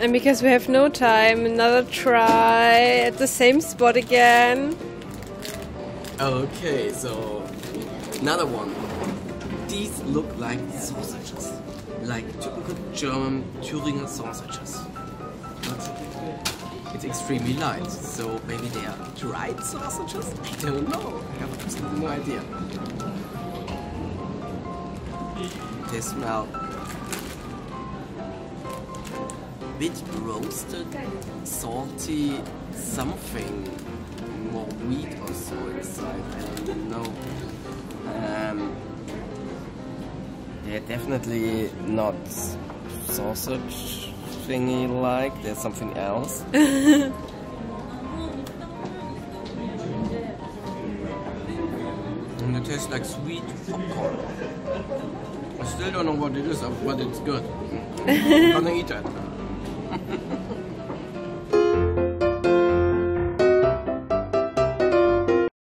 And because we have no time, another try at the same spot again. Okay, so another one. These look like sausages, like typical German Thüringer sausages. But it's extremely light, so maybe they are dried sausages? I don't know. I have absolutely no idea. They smell bit roasted, salty, something more wheat or so inside. I don't know. Um, they're definitely not sausage thingy like. There's something else. and it tastes like sweet popcorn. I still don't know what it is, but it's good. I'm gonna eat that. Ha ha ha.